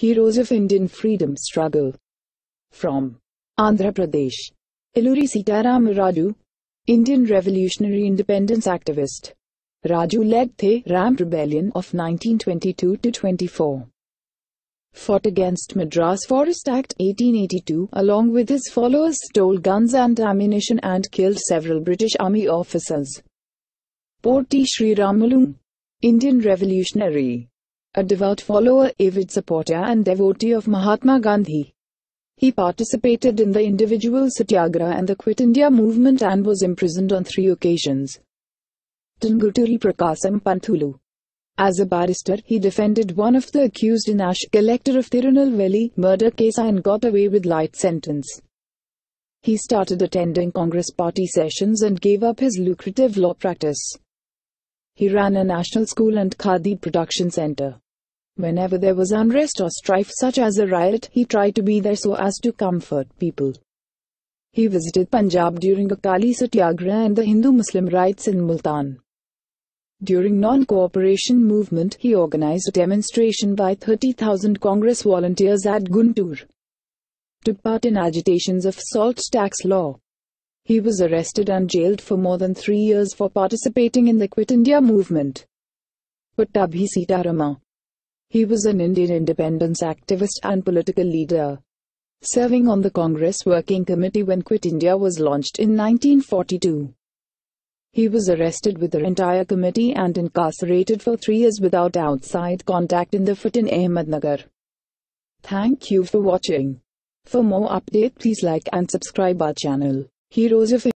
Heroes of Indian Freedom Struggle. From Andhra Pradesh. Alluri Sitaram Raju. Indian Revolutionary Independence Activist. Raju led the Ramp Rebellion of 1922 to 24. Fought against Madras Forest Act 1882 along with his followers stole guns and ammunition and killed several British army officers. Potti Sreeramulu. Indian Revolutionary. A devout follower, avid supporter and devotee of Mahatma Gandhi. He participated in the individual satyagraha and the Quit India movement and was imprisoned on three occasions. Tanguturi Prakasam Panthulu. As a barrister, he defended one of the accused in Ashe, collector of Tirunelveli murder case and got away with light sentence. He started attending Congress party sessions and gave up his lucrative law practice. He ran a national school and khadi production center. Whenever there was unrest or strife such as a riot, he tried to be there so as to comfort people. He visited Punjab during Akali Satyagraha and the Hindu-Muslim riots in Multan. During non-cooperation movement, he organized a demonstration by 30,000 Congress volunteers at Guntur. Took part in agitations of salt tax law. He was arrested and jailed for more than three years for participating in the Quit India movement. Pattabhi Sitarama. He was an Indian independence activist and political leader. Serving on the Congress Working Committee when Quit India was launched in 1942. He was arrested with the entire committee and incarcerated for three years without outside contact in the fort in Ahmednagar. Thank you for watching. For more update please like and subscribe our channel. Heroes of